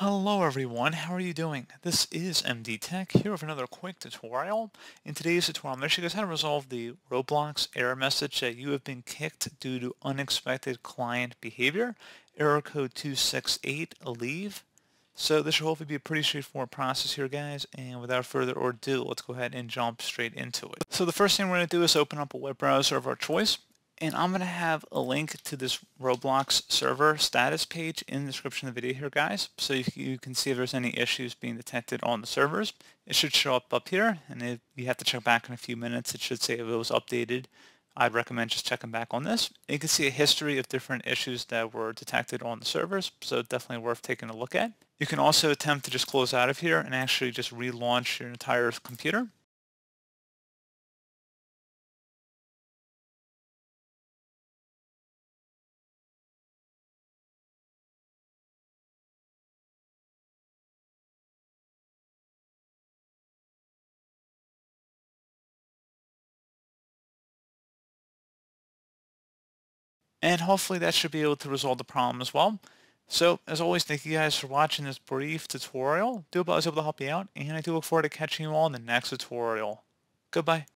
Hello everyone, how are you doing? This is MD Tech here with another quick tutorial. In today's tutorial, I'm going to show you guys how to resolve the Roblox error message that you have been kicked due to unexpected client behavior. Error code 268, leave. So this should hopefully be a pretty straightforward process here guys, and without further ado, let's go ahead and jump straight into it. So the first thing we're going to do is open up a web browser of our choice and I'm going to have a link to this Roblox server status page in the description of the video here, guys, so you, you, can see if there's any issues being detected on the servers. It should show up up here, and if you have to check back in a few minutes, it should say if it was updated. I'd recommend just checking back on this. You can see a history of different issues that were detected on the servers, so definitely worth taking a look at. You can also attempt to just close out of here and actually just relaunch your entire computer. And hopefully that should be able to resolve the problem as well. So, as always, thank you guys for watching this brief tutorial. Do hope I was able to help you out, and I do look forward to catching you all in the next tutorial. Goodbye.